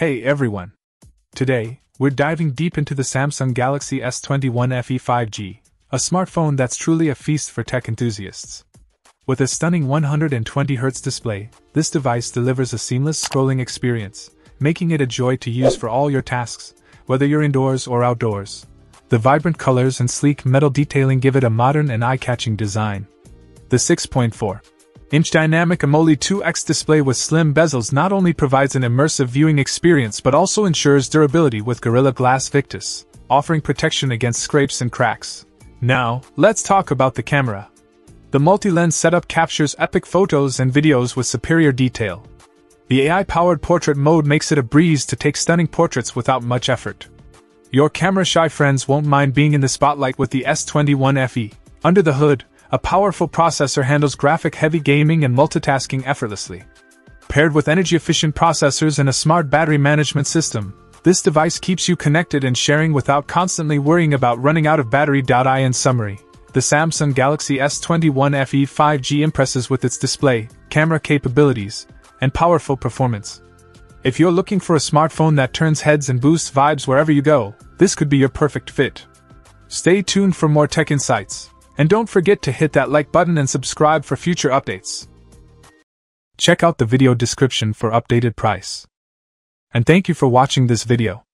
Hey everyone! Today, we're diving deep into the Samsung Galaxy S21 FE 5G, a smartphone that's truly a feast for tech enthusiasts. With a stunning 120Hz display, this device delivers a seamless scrolling experience, making it a joy to use for all your tasks, whether you're indoors or outdoors. The vibrant colors and sleek metal detailing give it a modern and eye catching design. The 6.4 inch dynamic AMOLED 2X display with slim bezels not only provides an immersive viewing experience but also ensures durability with Gorilla Glass Victus, offering protection against scrapes and cracks. Now, let's talk about the camera. The multi-lens setup captures epic photos and videos with superior detail. The AI-powered portrait mode makes it a breeze to take stunning portraits without much effort. Your camera-shy friends won't mind being in the spotlight with the S21 FE. Under the hood, a powerful processor handles graphic heavy gaming and multitasking effortlessly. Paired with energy efficient processors and a smart battery management system, this device keeps you connected and sharing without constantly worrying about running out of battery. I in summary, the Samsung Galaxy S21 FE 5G impresses with its display, camera capabilities, and powerful performance. If you're looking for a smartphone that turns heads and boosts vibes wherever you go, this could be your perfect fit. Stay tuned for more tech insights. And don't forget to hit that like button and subscribe for future updates. Check out the video description for updated price. And thank you for watching this video.